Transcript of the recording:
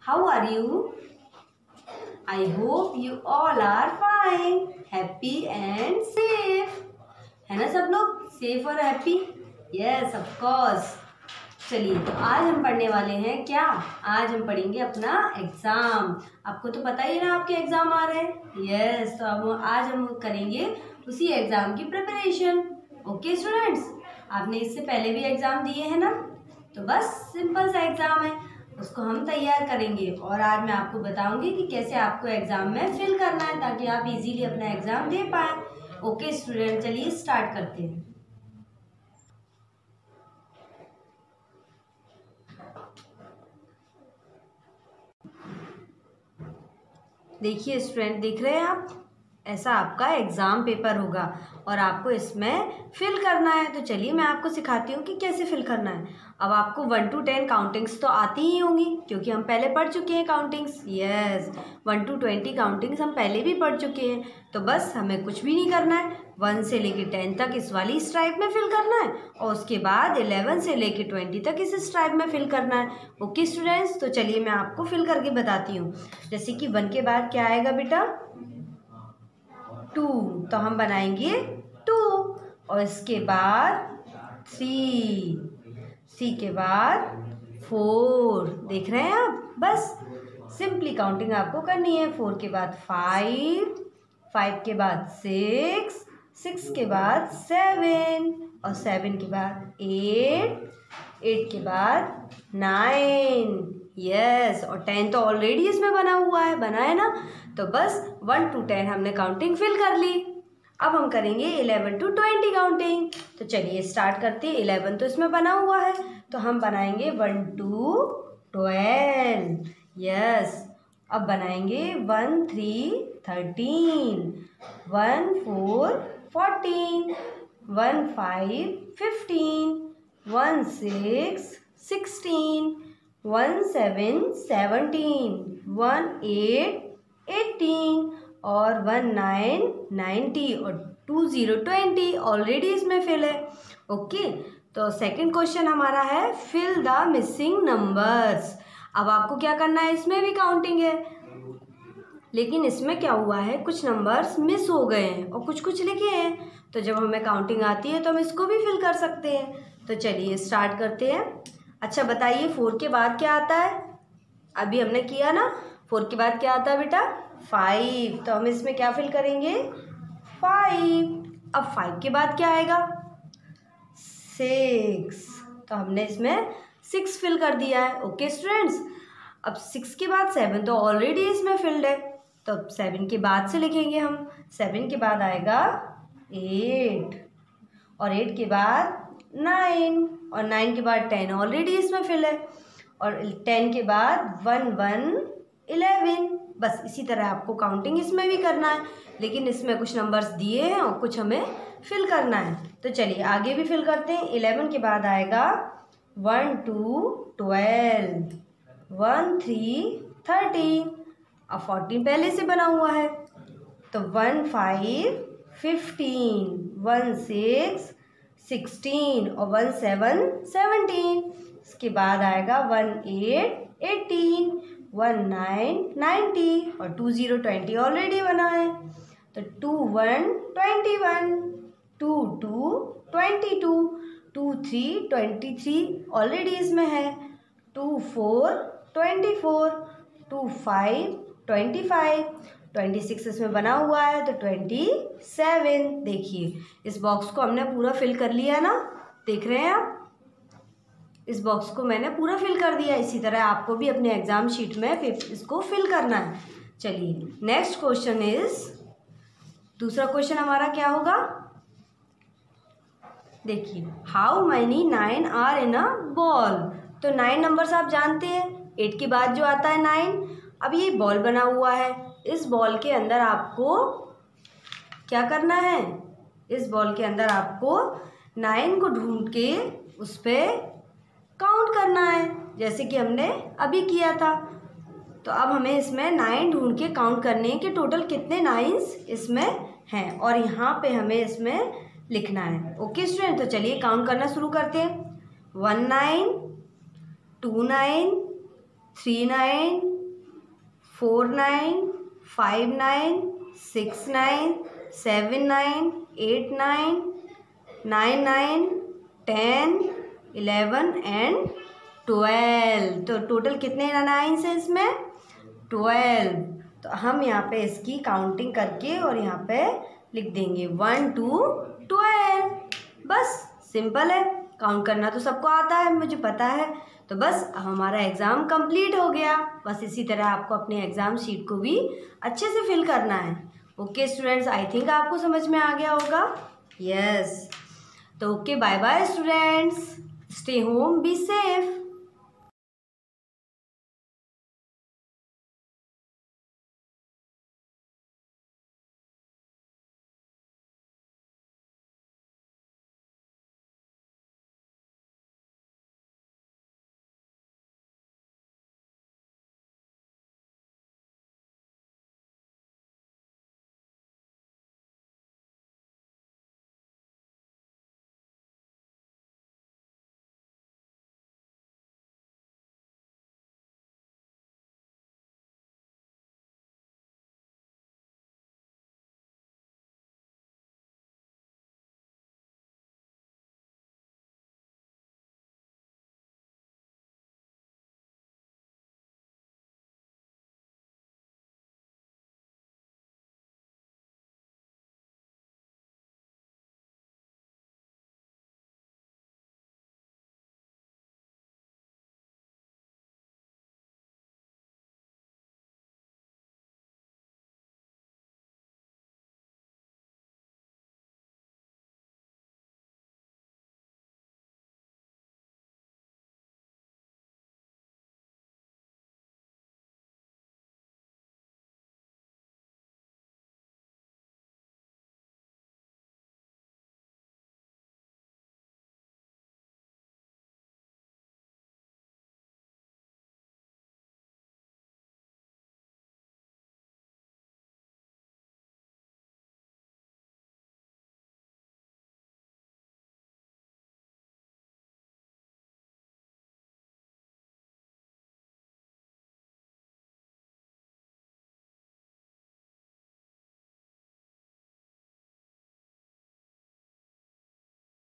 How are you? I hope you all are fine, happy and safe. चलिए तो आज हम पढ़ने वाले हैं क्या? आज हम पढ़ेंगे अपना एग्ज़ाम आपको तो पता ही ना आपके एग्ज़ाम आ रहे हैं। यस तो अब आज हम करेंगे उसी एग्ज़ाम की प्रिपरेशन ओके स्टूडेंट्स आपने इससे पहले भी एग्ज़ाम दिए हैं ना? तो बस सिंपल सा एग्ज़ाम है। उसको हम तैयार करेंगे और आज मैं आपको बताऊँगी कि कैसे आपको एग्ज़ाम में फिल करना है ताकि आप इजीली अपना एग्ज़ाम दे पाए। ओके, स्टूडेंट, चलिए स्टार्ट करते हैं। देखिए, स्टूडेंट, देख रहे हैं आप? ऐसा आपका एग्ज़ाम पेपर होगा और आपको इसमें फिल करना है। तो चलिए मैं आपको सिखाती हूँ कि कैसे फिल करना है। अब आपको वन टू टेन काउंटिंग्स तो आती ही होंगी, क्योंकि हम पहले पढ़ चुके हैं countings yes one two twenty countings हम पहले भी पढ़ चुके हैं। तो बस हमें कुछ भी नहीं करना है। वन से लेके टेन तक इस वाली स्ट्राइप में फिल करना है और उसके बाद एलेवन से लेके ट्वेंटी तक इस स्ट्राइप में फिल करना है। ओके स्टूडेंट्स तो चलिए मैं आपको फिल करके बताती हूँ। जैसे कि वन के बाद क्या आएगा बेटा? टू तो हम बनाएँगे टू, और इसके बाद थ्री सी के बाद फोर देख रहे हैं आप? बस सिंपली काउंटिंग आपको करनी है। फोर के बाद फाइव फाइव के बाद सिक्स सिक्स के बाद सेवन और सेवन के बाद एट एट के बाद नाइन यस और टेन तो ऑलरेडी इसमें बना हुआ है। बना है ना? तो बस वन टू टेन हमने काउंटिंग फिल कर ली। अब हम करेंगे इलेवन टू ट्वेंटी काउंटिंग तो चलिए स्टार्ट करते हैं। इलेवन तो इसमें बना हुआ है। तो हम बनाएँगे वन टू ट्वेल्व यस अब बनाएँगे one three thirteen one four fourteen one five fifteen one six sixteen one seven seventeen one eight eighteen और वन नाइन नाइन्टी और टू ज़ीरो ट्वेंटी ऑलरेडी इसमें फिल है। ओके तो second question हमारा है fill the missing numbers अब आपको क्या करना है? इसमें भी काउंटिंग है। लेकिन इसमें क्या हुआ है? कुछ नंबर्स मिस हो गए हैं और कुछ कुछ लिखे हैं। तो जब हमें काउंटिंग आती है तो हम इसको भी फिल कर सकते हैं। तो चलिए स्टार्ट करते हैं। अच्छा बताइए फोर के बाद क्या आता है? अभी हमने किया ना? फोर के बाद क्या आता है बेटा? फाइव तो हम इसमें क्या फिल करेंगे? फाइव अब फाइव के बाद क्या आएगा? सिक्स तो हमने इसमें सिक्स फिल कर दिया है। ओके स्टूडेंट्स अब सिक्स के बाद सेवन तो ऑलरेडी इसमें फिल्ड है। तो अब सेवन के बाद से लिखेंगे हम। सेवन के बाद आएगा एट और एट के बाद नाइन और नाइन के बाद टेन ऑलरेडी इसमें फिल है। और टेन के बाद वन वन इलेवन। बस इसी तरह आपको काउंटिंग इसमें भी करना है, लेकिन इसमें कुछ नंबर्स दिए हैं और कुछ हमें फिल करना है। तो चलिए आगे भी फिल करते हैं। इलेवन के बाद आएगा one two twelve one three thirteen और फोर्टीन पहले से बना हुआ है तो one five fifteen one six sixteen और वन सेवन सेवनटीन इसके बाद आएगा one eight eighteen one nine nineteen और टू ज़ीरो ट्वेंटी ऑलरेडी बना है। तो two one twenty one two two twenty two two three twenty three already इसमें है। Two four twenty four two five twenty five twenty six इसमें बना हुआ है तो ट्वेंटी सेवन देखिए, इस बॉक्स को हमने पूरा फिल कर लिया ना? देख रहे हैं आप? इस बॉक्स को मैंने पूरा फिल कर दिया इसी तरह आपको भी अपने एग्ज़ाम शीट में इसको फिल करना है। चलिए नेक्स्ट क्वेश्चन इज़ दूसरा क्वेश्चन हमारा क्या होगा? देखिए how many nine are in a ball तो नाइन नंबर्स आप जानते हैं। एट के बाद जो आता है नाइन अब ये बॉल बना हुआ है। इस बॉल के अंदर आपको क्या करना है? इस बॉल के अंदर आपको नाइन को ढूंढ के उस पर काउंट करना है, जैसे कि हमने अभी किया था। तो अब हमें इसमें नाइन ढूंढ के काउंट करने हैं कि टोटल कितने नाइन्स इसमें हैं। और यहाँ पे हमें इसमें लिखना है। ओके स्टूडेंट तो चलिए काउंट करना शुरू करते हैं। One nine two nine three nine four nine five nine six nine seven nine eight nine nine nine ten eleven and twelve. तो टोटल कितने नाइन है इसमें? ट्वेल्व। तो हम यहाँ पे इसकी काउंटिंग करके और यहाँ पे लिख देंगे। One, two, twelve. बस सिंपल है। काउंट करना तो सबको आता है, मुझे पता है। तो बस हमारा एग्ज़ाम कंप्लीट हो गया। बस इसी तरह आपको अपने एग्ज़ाम शीट को भी अच्छे से फिल करना है। ओके स्टूडेंट्स आई थिंक आपको समझ में आ गया होगा। Yes yes. तो okay bye bye students stay home be safe